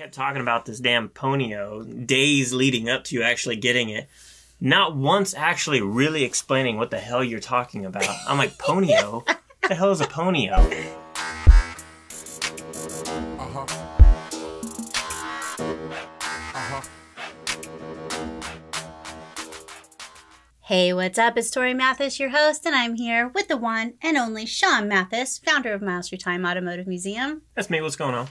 kept talking about this damn Pony-O days leading up to you actually getting it. Not once actually really explaining what the hell you're talking about. I'm like, Pony-O? what the hell is a Pony-O? Uh-huh. Uh-huh. Hey, what's up? It's Torie Mathis, your host, and I'm here with the one and only Sean Mathis, founder of Miles Through Time Automotive Museum. That's me. What's going on?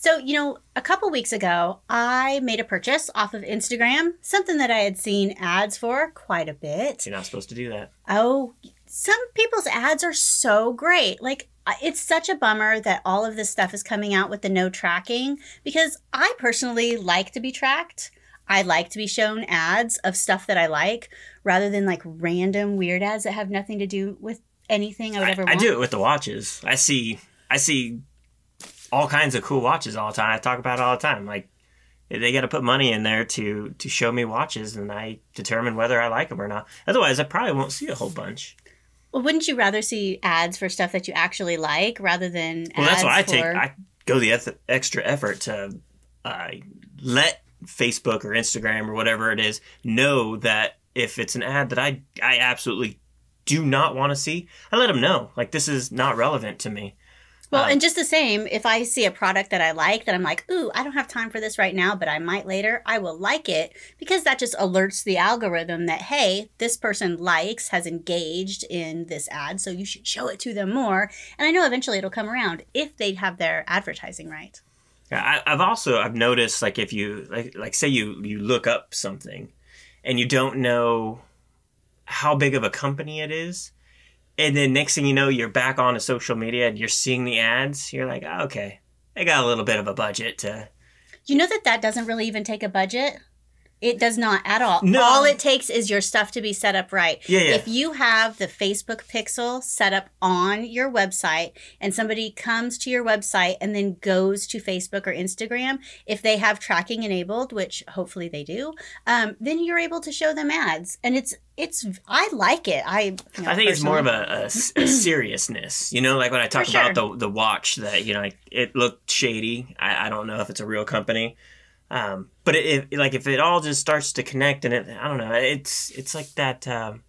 So, you know, a couple weeks ago, I made a purchase off of Instagram, something that I had seen ads for quite a bit. You're not supposed to do that. Oh, some people's ads are so great. Like, it's such a bummer that all of this stuff is coming out with the no tracking because I personally like to be tracked. I like to be shown ads of stuff that I like rather than like random weird ads that have nothing to do with anything I would ever I, I do it with the watches. I see I see all kinds of cool watches all the time. I talk about it all the time. Like they got to put money in there to to show me watches, and I determine whether I like them or not. Otherwise, I probably won't see a whole bunch. Well, wouldn't you rather see ads for stuff that you actually like rather than Well, that's why I for... take. I go the eth- extra effort to uh, let Facebook or Instagram or whatever it is know that if it's an ad that I I absolutely do not want to see, I let them know. Like this is not relevant to me. Well, Um, and just the same, if I see a product that I like that I'm like, ooh, I don't have time for this right now, but I might later, I will like it because that just alerts the algorithm that, hey, this person likes, has engaged in this ad, so you should show it to them more. And I know eventually it'll come around if they have their advertising right. Yeah, I, I've also I've noticed like if you like like say you you look up something and you don't know how big of a company it is, and then next thing you know you're back on a social media and you're seeing the ads, you're like, oh, okay, I got a little bit of a budget to. You know that that doesn't really even take a budget? It does not at all. No. All it takes is your stuff to be set up right. Yeah, yeah. If you have the Facebook pixel set up on your website and somebody comes to your website and then goes to Facebook or Instagram, if they have tracking enabled, which hopefully they do, um, then you're able to show them ads. And it's, it's, I like it. I, you know, I think it's more of a a, a seriousness, you know, like when I talk For about the the watch that you know like, it looked shady. I, I don't know if it's a real company, um, but it, it like if it all just starts to connect and it, I don't know, it's it's like that. Um,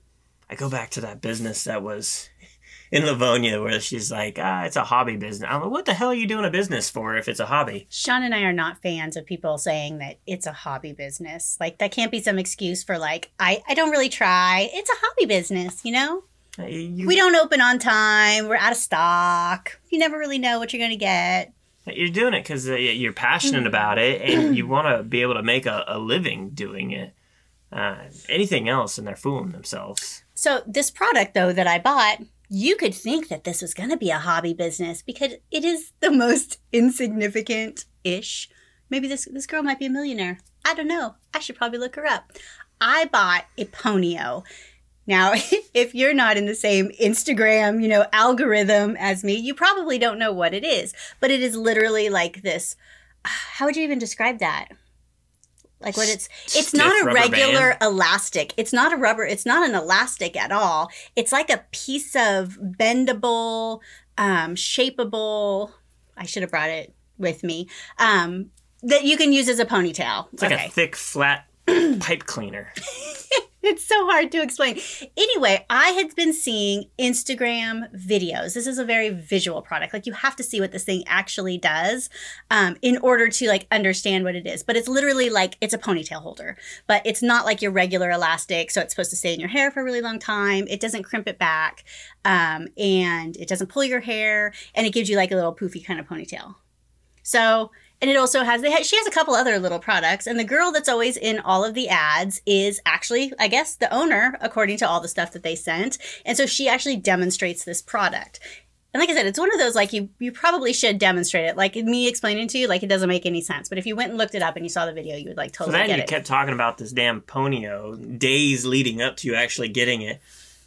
I go back to that business that was in Livonia where she's like, ah, it's a hobby business. I'm like, what the hell are you doing a business for if it's a hobby? Sean and I are not fans of people saying that it's a hobby business. Like that can't be some excuse for like I I don't really try. It's a hobby business, you know? Uh, You, We don't open on time. We're out of stock. You never really know what you're going to get. You're doing it because uh, you're passionate about it and you want to be able to make a, a living doing it. Uh, anything else, and they're fooling themselves. So, this product though that I bought, you could think that this was going to be a hobby business because it is the most insignificant ish. Maybe this this girl might be a millionaire. I don't know. I should probably look her up. I bought a Pony-O. Now, if you're not in the same Instagram, you know, algorithm as me, you probably don't know what it is. But it is literally like this. How would you even describe that? Like what it's it's Stiff not a regular band? elastic. It's not a rubber, it's not an elastic at all. It's like a piece of bendable, um, shapeable. I should have brought it with me. Um, that you can use as a ponytail. It's like a thick, flat pipe cleaner. It's so hard to explain. Anyway, I had been seeing Instagram videos. This is a very visual product. Like you have to see what this thing actually does um, in order to like understand what it is. But it's literally like it's a ponytail holder, but it's not like your regular elastic. So it's supposed to stay in your hair for a really long time. It doesn't crimp it back, um, and it doesn't pull your hair, and it gives you like a little poofy kind of ponytail. So, and it also has, they ha- she has a couple other little products. And the girl that's always in all of the ads is actually, I guess, the owner, according to all the stuff that they sent. And so she actually demonstrates this product. And like I said, it's one of those like you you probably should demonstrate it. Like me explaining to you, like it doesn't make any sense. But if you went and looked it up and you saw the video, you would like totally. So then you it. kept talking about this damn Pony-O days leading up to you actually getting it.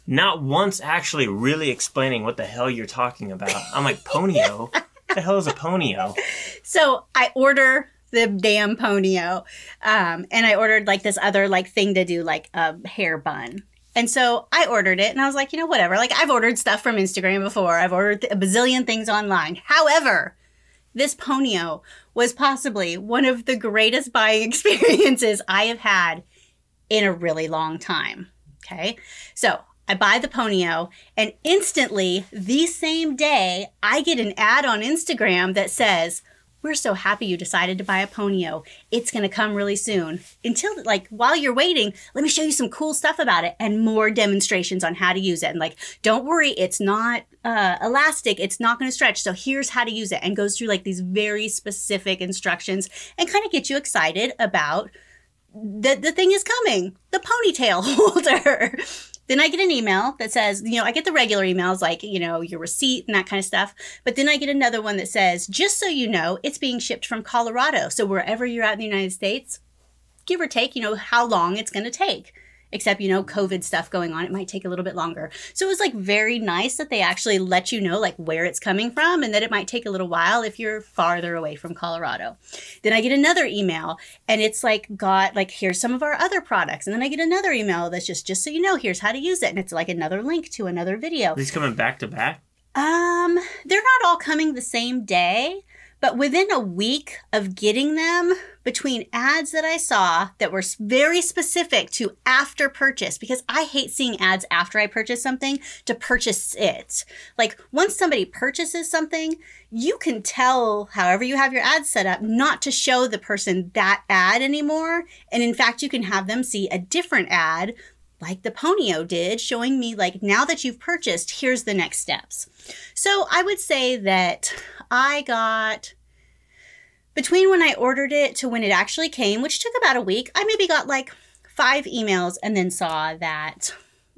Not once actually really explaining what the hell you're talking about. I'm like, Pony-O? the hell is a Pony-O? So I order the damn Pony-O, um, and I ordered like this other like thing to do like a hair bun. And so I ordered it, and I was like, you know, whatever. Like I've ordered stuff from Instagram before. I've ordered a bazillion things online. However, this Pony-O was possibly one of the greatest buying experiences I have had in a really long time. Okay. So I buy the Pony-O and instantly the same day I get an ad on Instagram that says, we're so happy you decided to buy a Pony-O. It's going to come really soon. Until, like, while you're waiting, let me show you some cool stuff about it and more demonstrations on how to use it. And, like, don't worry, it's not uh, elastic, it's not going to stretch. So, here's how to use it. And goes through, like, these very specific instructions and kind of get you excited about the, the thing is coming the ponytail holder. Then I get an email that says, you know, I get the regular emails like, you know, your receipt and that kind of stuff. But then I get another one that says, just so you know, it's being shipped from Colorado. So wherever you're at in the United States, give or take, you know, how long it's going to take except you know covid stuff going on it might take a little bit longer. So it was like very nice that they actually let you know like where it's coming from and that it might take a little while if you're farther away from colorado. Then i get another email and it's like got like here's some of our other products. And then i get another email that's just just so you know here's how to use it. And it's like another link to another video. These coming back to back. um they're not all coming the same day but within a week of getting them, between ads that I saw that were very specific to after purchase, because I hate seeing ads after I purchase something to purchase it. Like once somebody purchases something, you can tell, however you have your ads set up, not to show the person that ad anymore. And in fact, you can have them see a different ad like the Pony-O did, showing me like now that you've purchased, here's the next steps. So I would say that I got between when I ordered it to when it actually came, which took about a week, I maybe got like five emails and then saw that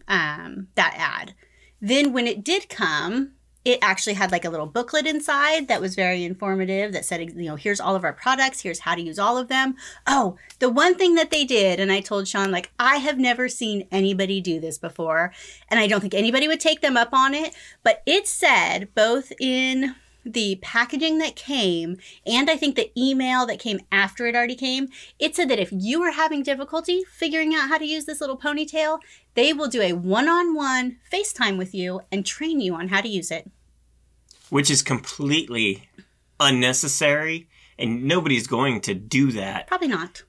um, that ad. Then when it did come, it actually had like a little booklet inside that was very informative that said, you know, here's all of our products, here's how to use all of them. Oh, the one thing that they did, and I told Sean, like, I have never seen anybody do this before, and I don't think anybody would take them up on it, but it said both in the packaging that came and I think the email that came after it already came, it said that if you are having difficulty figuring out how to use this little ponytail, they will do a one on one FaceTime with you and train you on how to use it. which is completely unnecessary and nobody's going to do that Probably not.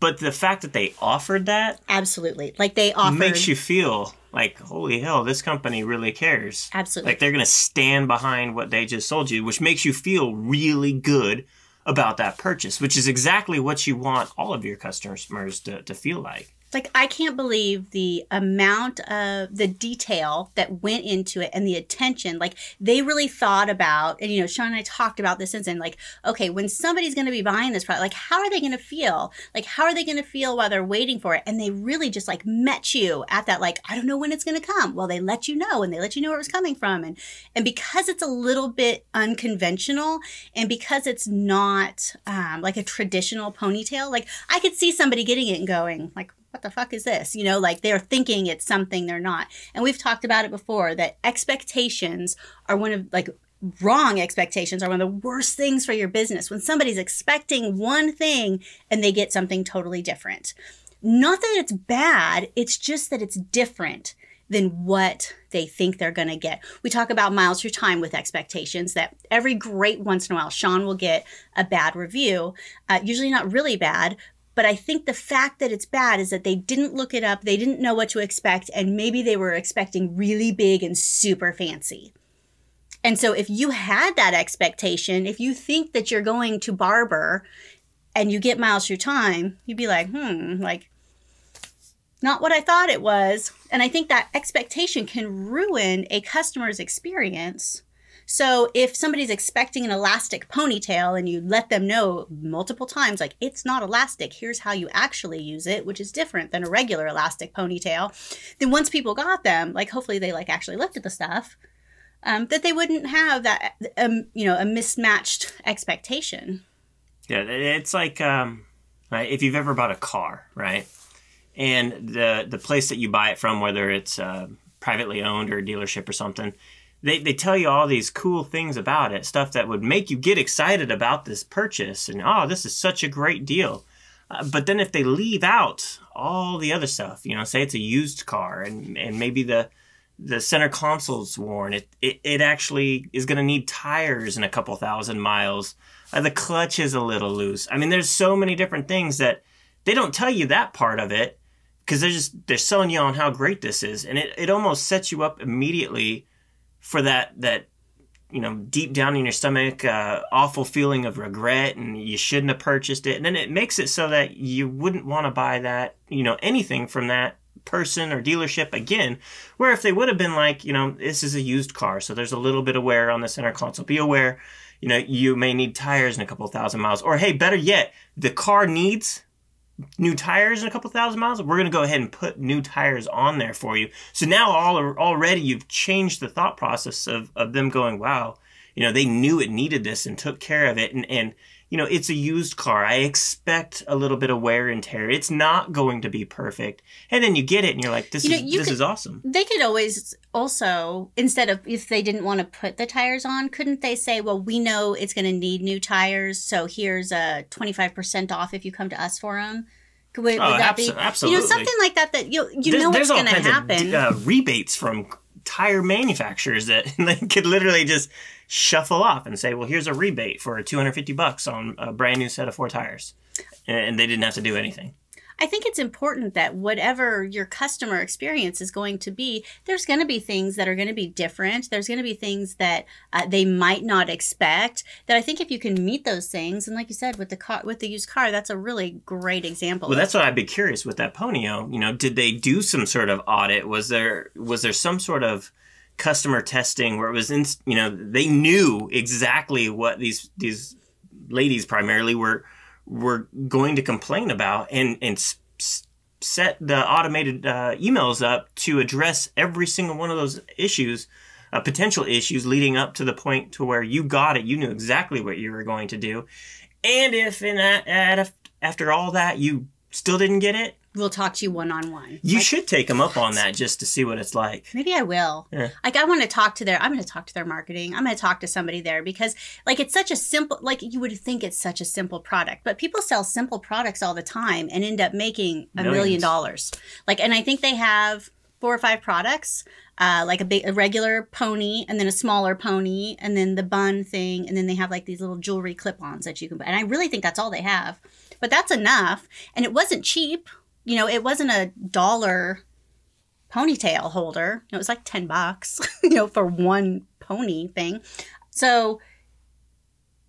but the fact that they offered that Absolutely. Like they offered. makes you feel like holy hell this company really cares Absolutely. like they're going to stand behind what they just sold you which makes you feel really good about that purchase which is exactly what you want all of your customers to, to feel like like I can't believe the amount of the detail that went into it and the attention. Like they really thought about, and you know, Sean and I talked about this since, and like, okay, when somebody's going to be buying this product, like how are they going to feel? Like how are they going to feel while they're waiting for it? And they really just like met you at that, like I don't know when it's going to come. Well, they let you know and they let you know where it was coming from, and and because it's a little bit unconventional, and because it's not um, like a traditional ponytail, like I could see somebody getting it and going like what the fuck is this? You know, like they're thinking it's something they're not. And we've talked about it before that expectations are one of like wrong expectations are one of the worst things for your business. When somebody's expecting one thing and they get something totally different. Not that it's bad, it's just that it's different than what they think they're going to get. We talk about miles through time with expectations that every great once in a while, Sean will get a bad review, uh, usually not really bad, but I think the fact that it's bad is that they didn't look it up, they didn't know what to expect, and maybe they were expecting really big and super fancy. And so if you had that expectation, if you think that you're going to barber and you get miles through time, you'd be like, hmm, like, not what I thought it was. And I think that expectation can ruin a customer's experience. So if somebody's expecting an elastic ponytail and you let them know multiple times, like it's not elastic, here's how you actually use it, which is different than a regular elastic ponytail, then once people got them, like hopefully they like actually looked at the stuff, um, that they wouldn't have that, um, you know, a mismatched expectation. Yeah, it's like um, right, if you've ever bought a car, right? And the the place that you buy it from, whether it's uh, privately owned or a dealership or something, they, they tell you all these cool things about it, stuff that would make you get excited about this purchase, and oh, this is such a great deal. Uh, but then if they leave out all the other stuff, you know, say it's a used car, and and maybe the the center console's worn. It it, it actually is going to need tires in a couple thousand miles. Uh, the clutch is a little loose. I mean, there's so many different things that they don't tell you that part of it because they're just they're selling you on how great this is, and it, it almost sets you up immediately for that that you know deep down in your stomach uh, awful feeling of regret and you shouldn't have purchased it. And then it makes it so that you wouldn't want to buy that you know anything from that person or dealership again where if they would have been like you know this is a used car so there's a little bit of wear on the center console. Be aware you know you may need tires in a couple thousand miles. Or hey better yet the car needs new tires in a couple thousand miles, we're going to go ahead and put new tires on there for you. So now all already you've changed the thought process of, of them going, wow, you know, they knew it needed this and took care of it. And, and, you know, it's a used car. I expect a little bit of wear and tear. It's not going to be perfect. And then you get it and you're like, this You is, you this could- is awesome. They could always also, instead of if they didn't want to put the tires on, couldn't they say, well, we know it's going to need new tires, so here's a 25% off if you come to us for them? Would, would Oh, that abso- be, absolutely. you know, something like that that you, you There's- know there's what's going to happen. Of, uh, rebates from tire manufacturers that they could literally just shuffle off and say, "Well, here's a rebate for 250 bucks on a brand new set of four tires," and they didn't have to do anything. I think it's important that whatever your customer experience is going to be, there's going to be things that are going to be different. There's going to be things that uh, they might not expect. That I think if you can meet those things, and like you said with the car, with the used car, that's a really great example. Well, that's what I'd be curious with that Pony-O. You know, did they do some sort of audit? Was there was there some sort of customer testing where it was in? You know, they knew exactly what these these ladies primarily were were going to complain about, and and set the automated uh, emails up to address every single one of those issues. Uh, potential issues leading up to the point to where you got it, you knew exactly what you were going to do, and if in that, at, after all that you still didn't get it, we'll talk to you one on one. you should take them up on that just to see what it's like. Maybe I will. Yeah. Like I want to talk to their I'm going to talk to their marketing. I'm going to talk to somebody there because like it's such a simple like you would think it's such a simple product, but people sell simple products all the time and end up making a million dollars. Like and I think they have four or five products. Uh, like a big, a regular pony, and then a smaller pony, and then the bun thing, and then they have like these little jewelry clip-ons that you can buy. And I really think that's all they have, but that's enough. And it wasn't cheap. You know, it wasn't a dollar ponytail holder. It was like 10 bucks, you know, for one pony thing. So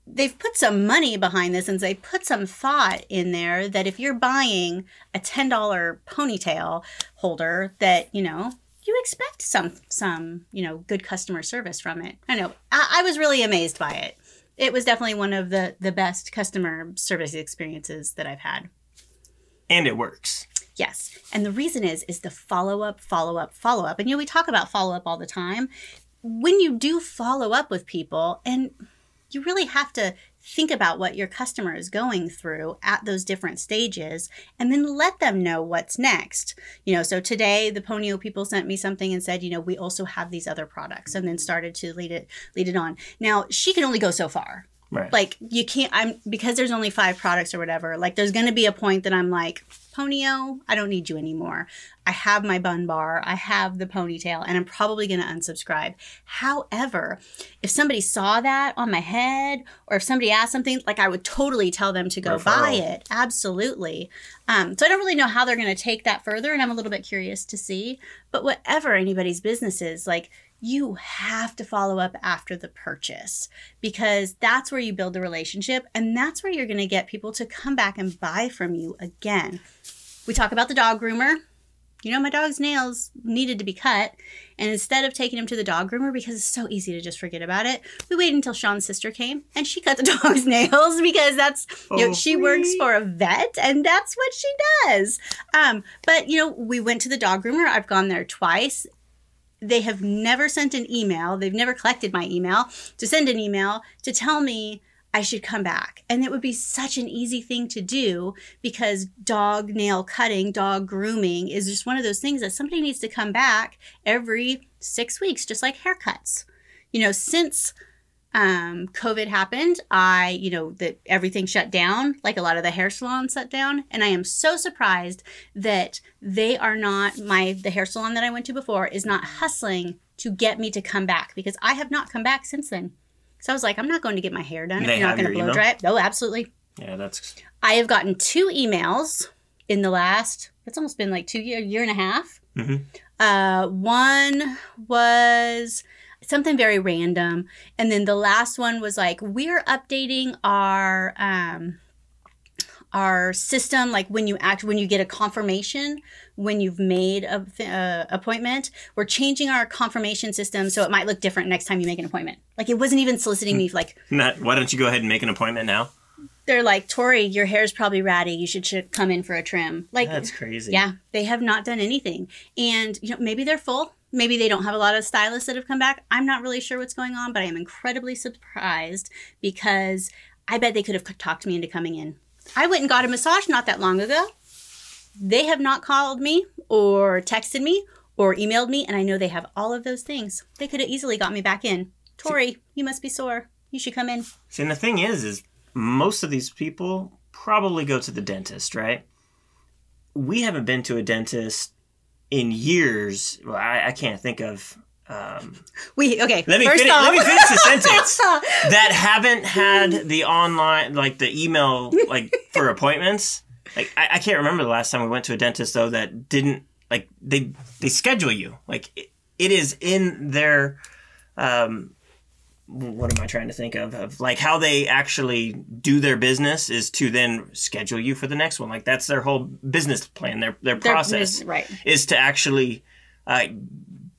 they've put some money behind this and they put some thought in there that if you're buying a $10 ponytail holder that, you know, you expect some some, you know, good customer service from it. I know. I, I was really amazed by it. It was definitely one of the the best customer service experiences that I've had. And it works. Yes. And the reason is is the follow up, follow up, follow up. And you know, we talk about follow up all the time. When you do follow up with people and you really have to think about what your customer is going through at those different stages and then let them know what's next. You know, so today the Pony-O people sent me something and said, you know, we also have these other products and then started to lead it lead it on. Now, she can only go so far Right. like you can't i'm because there's only five products or whatever like there's going to be a point that i'm like Pony-O i don't need you anymore. I have my bun bar i have the ponytail and i'm probably going to unsubscribe. However if somebody saw that on my head or if somebody asked something like i would totally tell them to go buy it. Absolutely. Um, so i don't really know how they're going to take that further and i'm a little bit curious to see. But whatever anybody's business is like you have to follow up after the purchase because that's where you build the relationship and that's where you're going to get people to come back and buy from you again. We talk about the dog groomer. You know, my dog's nails needed to be cut. And instead of taking him to the dog groomer, because it's so easy to just forget about it, we waited until Sean's sister came and she cut the dog's nails because that's, you know, Oh, she works for a vet and that's what she does. Um, but, you know, we went to the dog groomer. I've gone there twice they have never sent an email, they've never collected my email to send an email to tell me I should come back. And it would be such an easy thing to do because dog nail cutting, dog grooming is just one of those things that somebody needs to come back every six weeks, just like haircuts. You know, since um, COVID happened, I, you know, that everything shut down, like a lot of the hair salons shut down. And I am so surprised that they are not, my, the hair salon that I went to before is not hustling to get me to come back because I have not come back since then. So I was like, I'm not going to get my hair done. They I'm not have going to blow email? dry it. No, absolutely. Yeah, that's I have gotten two emails in the last, it's almost been like two year, year and a half. Mhm. Uh, one was something very random. And then the last one was like, we're updating our, um, our system like when you act when you get a confirmation when you've made a uh, appointment we're changing our confirmation system so it might look different next time you make an appointment like it wasn't even soliciting me like not. Why don't you go ahead and make an appointment now? they're like, Torie, your hair's probably ratty. You should, should come in for a trim. Like, That's crazy. yeah, they have not done anything. And, you know, maybe they're full. Maybe they don't have a lot of stylists that have come back. I'm not really sure what's going on, but I am incredibly surprised because I bet they could have talked me into coming in. I went and got a massage not that long ago. They have not called me or texted me or emailed me, and I know they have all of those things. They could have easily got me back in. Torie, you must be sore. You should come in. See, and the thing is, is most of these people probably go to the dentist, right? We haven't been to a dentist in years. Well, I, I can't think of. Um, We okay. let me finish, let me finish the sentence. That haven't had the online, like the email, like for appointments. Like I, I can't remember the last time we went to a dentist though that didn't like they they schedule you like it, it is in their um what am I trying to think of? Of like how they actually do their business is to then schedule you for the next one. Like that's their whole business plan. Their their They're- process right. is to actually uh,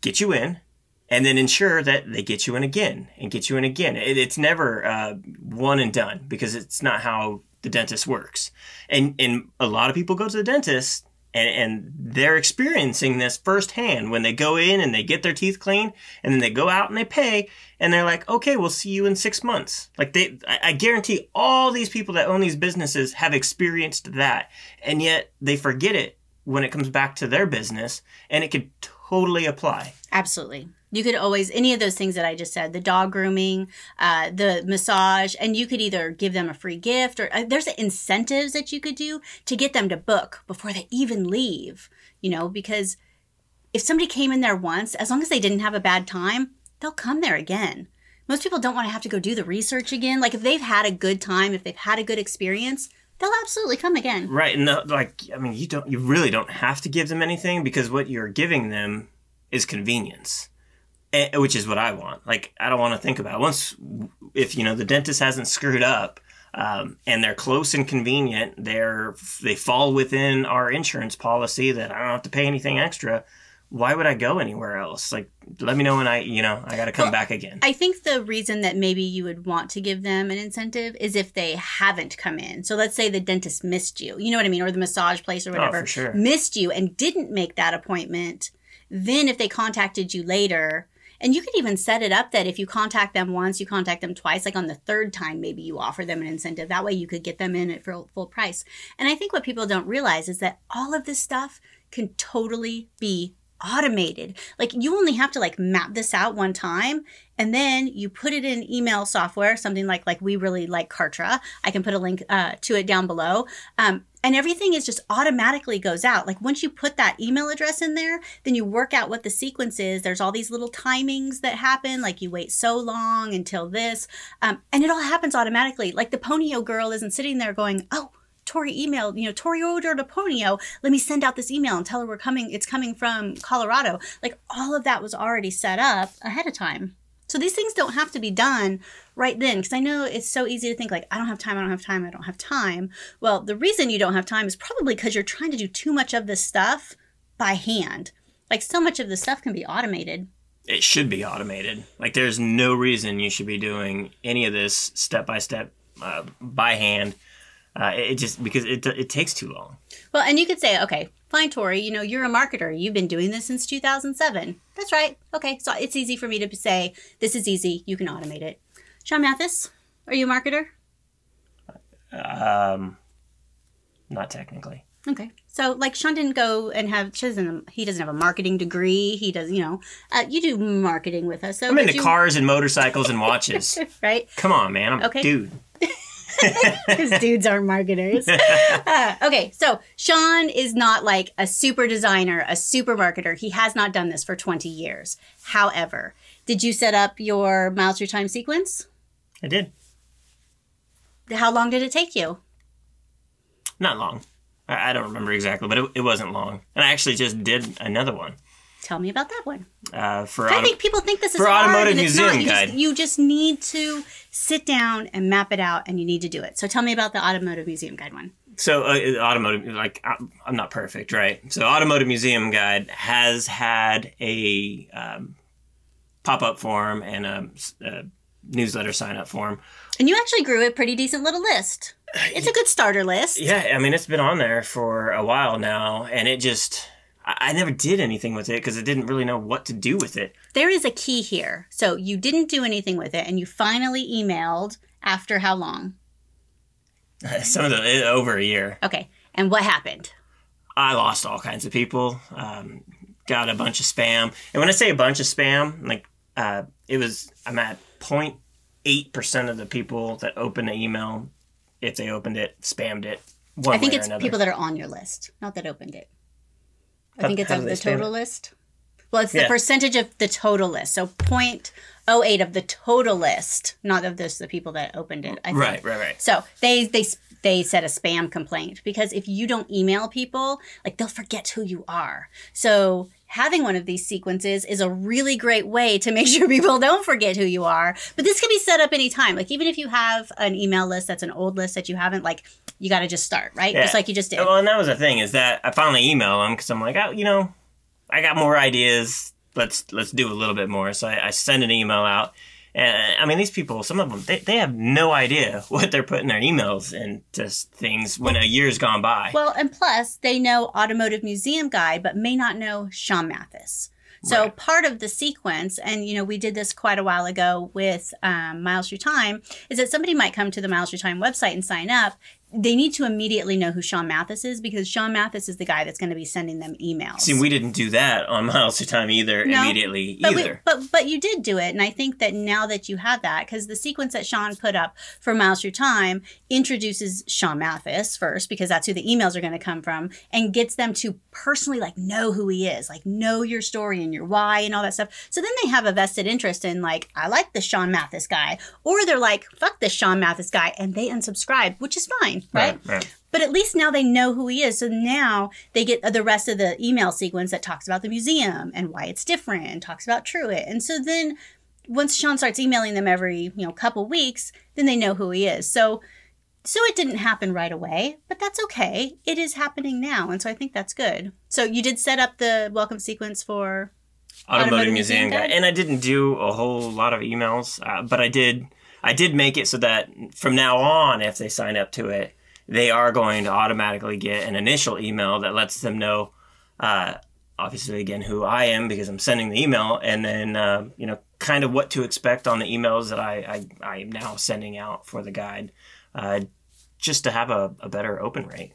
get you in, and then ensure that they get you in again and get you in again. It, it's never uh, one and done because it's not how the dentist works. And and a lot of people go to the dentist and, and they're experiencing this firsthand when they go in and they get their teeth clean and then they go out and they pay and they're like, okay, we'll see you in six months. Like they, I, I guarantee all these people that own these businesses have experienced that, and yet they forget it when it comes back to their business, and it could totally apply. Absolutely. You could always any of those things that I just said, the dog grooming, uh, the massage, and you could either give them a free gift or uh, there's incentives that you could do to get them to book before they even leave. You know, because if somebody came in there once, as long as they didn't have a bad time, they'll come there again. Most people don't want to have to go do the research again. Like if they've had a good time, if they've had a good experience, they'll absolutely come again. Right, and the, like, I mean, you don't, you really don't have to give them anything because what you're giving them is convenience, eh, which is what I want. Like, I don't want to think about it. once if you know the dentist hasn't screwed up. Um, and they're close and convenient. They're they fall within our insurance policy that I don't have to pay anything extra. Why would I go anywhere else? Like, let me know when I, you know, I got to come Well, back again. I think the reason that maybe you would want to give them an incentive is if they haven't come in. So let's say the dentist missed you, you know what I mean, or the massage place or oh, whatever Oh, sure. missed you and didn't make that appointment. Then if they contacted you later, and you could even set it up that if you contact them once, you contact them twice, like on the third time, maybe you offer them an incentive. That way you could get them in at full, full price. And I think what people don't realize is that all of this stuff can totally be automated. Like you only have to like map this out one time and then you put it in email software, something like like we really like Kartra. I can put a link uh, to it down below. Um, and everything is just automatically goes out. Like once you put that email address in there, then you work out what the sequence is. There's all these little timings that happen. Like you wait so long until this, um, and it all happens automatically. Like the Pony-O girl isn't sitting there going, "Oh, Torie emailed, you know, Torie ordered a Pony-O. Let me send out this email and tell her we're coming. It's coming from Colorado. Like all of that was already set up ahead of time. So these things don't have to be done right then because I know it's so easy to think like I don't have time, I don't have time, I don't have time. Well, the reason you don't have time is probably because you're trying to do too much of this stuff by hand. Like so much of the stuff can be automated. it should be automated. Like there's no reason you should be doing any of this step by step uh, by hand. Uh, it it just because it it takes too long. Well, and you could say, okay, fine, Torie, you know, you're a marketer. You've been doing this since 2007. That's right. Okay, so it's easy for me to say, this is easy. You can automate it. Sean Mathis, are you a marketer? Um, not technically. Okay. So like Sean didn't go and have doesn't he doesn't have a marketing degree. He does you know uh, you do marketing with us. So I'm into you- cars and motorcycles and watches. right? Come on, man. I'm Okay. dude. Because dudes aren't marketers. Uh, okay, so Sean is not like a super designer, a super marketer. He has not done this for 20 years. However, did you set up your miles through time sequence? I did. How long did it take you? Not long. I, I don't remember exactly, but it, it wasn't long. And I actually just did another one Tell me about that one. uh, for I auto- think people think this is for hard, automotive museum. You guide. Just, you just need to sit down and map it out, and you need to do it. So tell me about the automotive museum guide one. So, uh, automotive, like, I'm I'm not perfect, right? So, Automotive Museum Guide has had a um, pop up form and a, a newsletter sign up form. And you actually grew a pretty decent little list. It's a good starter list. Yeah, I mean, it's been on there for a while now, and it just, I, I never did anything with it because I didn't really know what to do with it. There is a key here. So you didn't do anything with it, and you finally emailed after how long? Some of the, over a year. Okay. And what happened? I lost all kinds of people. Um, got a bunch of spam, and when I say a bunch of spam, like uh, it was, I'm at 0.8 percent of the people that opened the email, if they opened it, spammed it. I think it's people that are on your list, not that opened it. I think it's of the total list. Well, it's the Yeah. percentage of the total list. So 0.08 of the total list, not of this the people that opened it. I think. Right, right, right. So they they they said a spam complaint because if you don't email people, like they'll forget who you are. So having one of these sequences is a really great way to make sure people don't forget who you are. But this can be set up anytime. Like even if you have an email list that's an old list that you haven't, like you got to just start right, Yeah. just like you just did. Well, and that was the thing is that I finally email them because I'm like, oh, you know, I got more ideas. Let's let's do a little bit more. So I, I send an email out, and I mean, these people, some of them, they, they have no idea what they're putting their emails into things when a year's gone by. Well, and plus they know Automotive Museum Guide, but may not know Sean Mathis. So Right. part of the sequence, and you know, we did this quite a while ago with um, Miles Through Time, is that somebody might come to the Miles Through Time website and sign up. They need to immediately know who Sean Mathis is because Sean Mathis is the guy that's going to be sending them emails. See, we didn't do that on Miles Through Time either No, immediately but, we- either. but but you did do it, and I think that now that you have that, because the sequence that Sean put up for Miles Through Time introduces Sean Mathis first, because that's who the emails are going to come from, and gets them to personally like know who he is, like know your story and your why and all that stuff. So then they have a vested interest in like, I like the Sean Mathis guy, or they're like, fuck this Sean Mathis guy, and they unsubscribe, which is fine, right? right, right. But at least now they know who he is. So now they get the rest of the email sequence that talks about the museum and why it's different and talks about Truett. And so then once Sean starts emailing them every, you know, couple weeks, then they know who he is. So so it didn't happen right away, but that's okay. It is happening now. And so I think that's good. So you did set up the welcome sequence for Automotive, Automotive Museum Museum guy, and I didn't do a whole lot of emails, uh, but I did. I did make it so that from now on, if they sign up to it, they are going to automatically get an initial email that lets them know, uh, obviously again who I am because I'm sending the email, and then uh, you know kind of what to expect on the emails that I I, I am now sending out for the guide, uh, just to have a, a better open rate,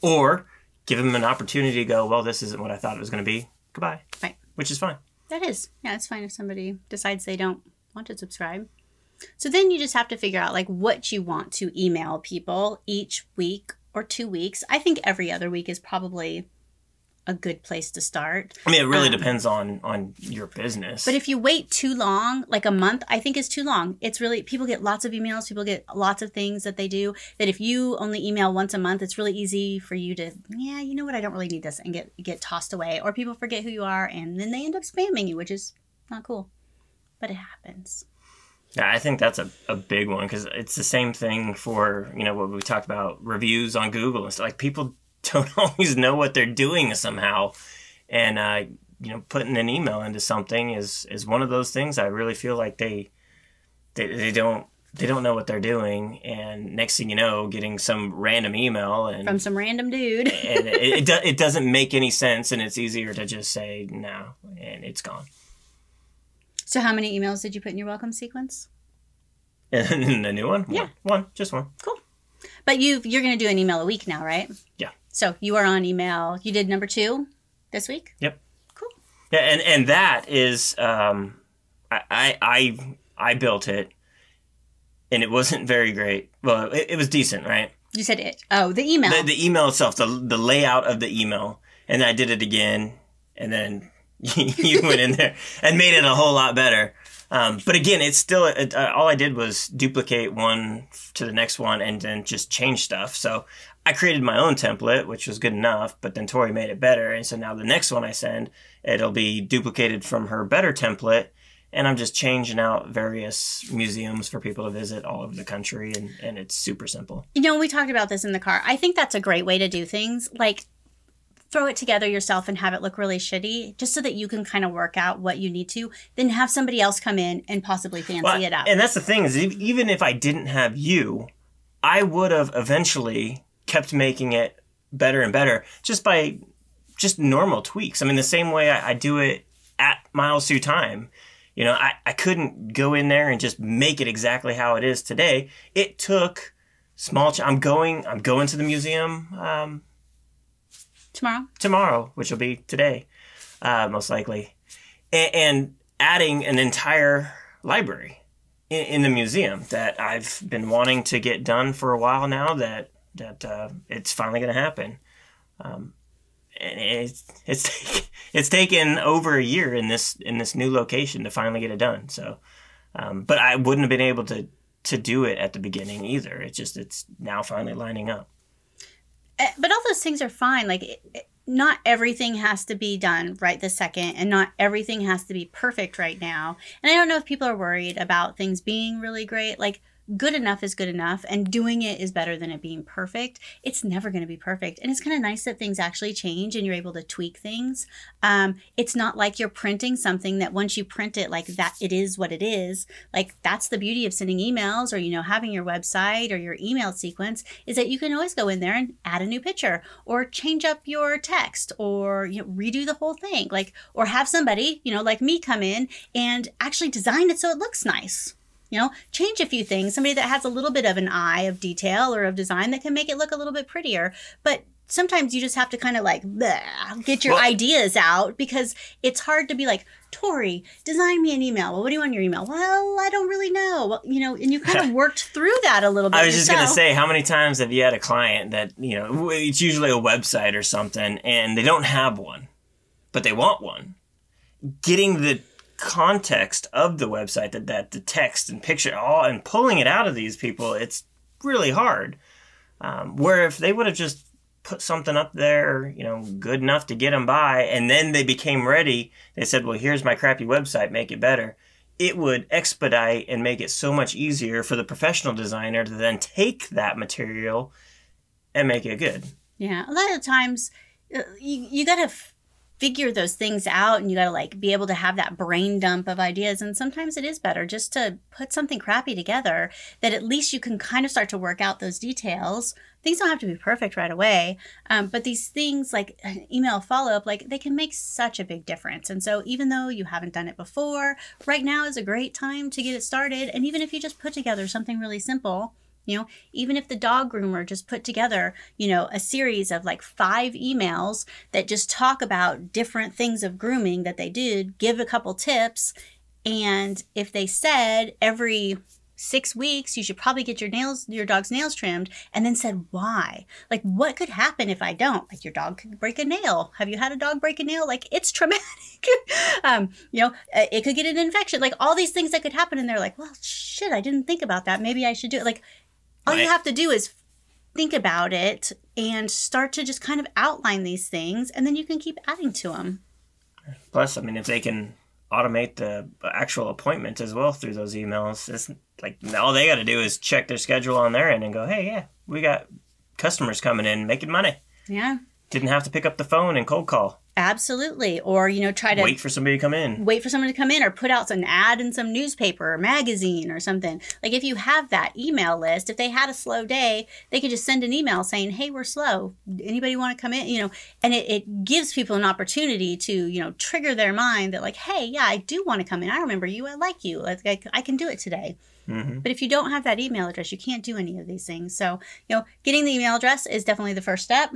or give them an opportunity to go. Well, this isn't what I thought it was going to be. Goodbye. Right. Which is fine. That is. Yeah, it's fine if somebody decides they don't want to subscribe. So then you just have to figure out like what you want to email people each week or two weeks. I think every other week is probably a good place to start. I mean, it really Um, depends on on your business. But if you wait too long, like a month, I think is too long. It's really people get lots of emails, people get lots of things that they do. That if you only email once a month, it's really easy for you to, yeah, you know what, I don't really need this, and get get tossed away. Or people forget who you are, and then they end up spamming you, which is not cool. But it happens. Yeah, I think that's a, a big one because it's the same thing for you know what we talked about reviews on Google and stuff. Like people don't always know what they're doing somehow, and uh, you know putting an email into something is is one of those things. I really feel like they they, they don't. They don't know what they're doing, and next thing you know, getting some random email and From some random dude. and it, it, do, it doesn't make any sense, and it's easier to just say no, and it's gone. So how many emails did you put in your welcome sequence? And the new one? Yeah. One. One. Just one. Cool. But you you're going to do an email a week now, right? Yeah. So you are on email. You did number two this week. Yep. Cool. Yeah, and and that is um, I I I, I built it, and it wasn't very great. Well, it, it was decent, right? You said it. Oh, the email. The, the email itself, the the layout of the email, and then I did it again, and then you went in there and made it a whole lot better. Um, but again, it's still it, uh, all I did was duplicate one to the next one and then just change stuff. So I created my own template, which was good enough, but then Torie made it better, and so now the next one I send, it'll be duplicated from her better template, and I'm just changing out various museums for people to visit all over the country, and, and it's super simple. You know, we talked about this in the car. I think that's a great way to do things. Like, throw it together yourself and have it look really shitty, just so that you can kind of work out what you need to. Then have somebody else come in and possibly fancy Well, it up. And that's the thing is, even if I didn't have you, I would have eventually kept making it better and better just by just normal tweaks. I mean, the same way I, I do it at Miles Through Time. You know, I, I couldn't go in there and just make it exactly how it is today. It took small. Ch- I'm going. I'm going to the museum um, Tomorrow. tomorrow, which will be today, uh, most likely, and, and adding an entire library in, in the museum that I've been wanting to get done for a while now. That that uh, it's finally going to happen. Um, and it's it's it's taken over a year in this in this new location to finally get it done. So, um, but I wouldn't have been able to to do it at the beginning either. It's just it's now finally lining up. Eh, But all those things are fine. Like, it, it- not everything has to be done right this second, and not everything has to be perfect right now. And I don't know if people are worried about things being really great. Like, good enough is good enough, and doing it is better than it being perfect. It's never going to be perfect. And it's kind of nice that things actually change and you're able to tweak things. Um, it's not like you're printing something that once you print it, like that, it is what it is. Like, that's the beauty of sending emails or, you know, having your website or your email sequence is that you can always go in there and add a new picture or change up your text or you know redo the whole thing like or have somebody you know like me come in and actually design it so it looks nice you know change a few things. Somebody that has a little bit of an eye of detail or of design that can make it look a little bit prettier. But sometimes you just have to kind of like bleh, get your Well- ideas out because it's hard to be like Torie design me an email. Well what do you want in your email? Well i don't really know. Well, you know and you kind of worked through that a little bit I was just gonna say, how many times have you had a client that you know it's usually a website or something, and they don't have one, but they want one. Getting the context of the website, that that the text and picture, all and pulling it out of these people, it's really hard. Um, where if they would have just put something up there, you know, good enough to get them by, and then they became ready, they said, "Well, here's my crappy website, make it better." it would expedite and make it so much easier for the professional designer to then take that material and make it good. Yeah, a lot of times uh, you you got to f- figure those things out and you got to like be able to have that brain dump of ideas and sometimes it is better just to put something crappy together that at least you can kind of start to work out those details. Things don't have to be perfect right away, um, but these things like email follow up, like they can make such a big difference. And so, even though you haven't done it before, right now is a great time to get it started. And even if you just put together something really simple, you know, even if the dog groomer just put together, you know, a series of like five emails that just talk about different things of grooming that they did, give a couple tips, and if they said every six weeks you should probably get your nails your dog's nails trimmed and then said why like what could happen if i don't? Like your dog could break a nail. Have you had a dog break a nail? Like it's traumatic. Um you know uh, it could get an infection. Like all these things that could happen and they're like well shit i didn't think about that. Maybe i should do it. Like all you have to do is think about it and start to just kind of outline these things and then you can keep adding to them Plus, I mean, if they can automate the actual appointment as well through those emails, it's like all they got to do is check their schedule on their end and go, hey, yeah, we got customers coming in making money. yeah Didn't have to pick up the phone and cold call. Absolutely or you know try to Wait for somebody to come in. wait for someone to come in or put out an ad in some newspaper or magazine or something. Like if you have that email list, if they had a slow day, they could just send an email saying, Hey, we're slow. Anybody want to come in? You know, and it, it gives people an opportunity to, you know, trigger their mind that like, Hey, yeah, I do want to come in. I remember you. I like you. Like I, I can do it today. hmm But if you don't have that email address, you can't do any of these things. So, you know, getting the email address is definitely the first step.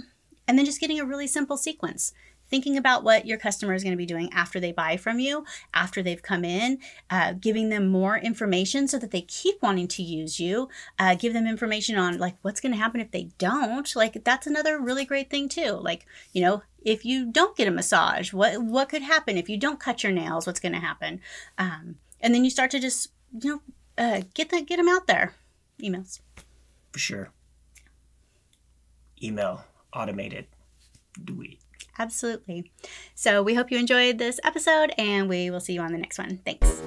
and then just getting a really simple sequence thinking about what your customer is going to be doing after they buy from you, after they've come in, uh, giving them more information so that they keep wanting to use you. Uh, give them information on like what's going to happen if they don't. Like that's another really great thing too. Like you know, if you don't get a massage, what what could happen if you don't cut your nails? What's going to happen? Um, and then you start to just you know uh, get the, get them out there. Emails. For sure. Email automated. Do it. Absolutely. So we hope you enjoyed this episode and we will see you on the next one. Thanks.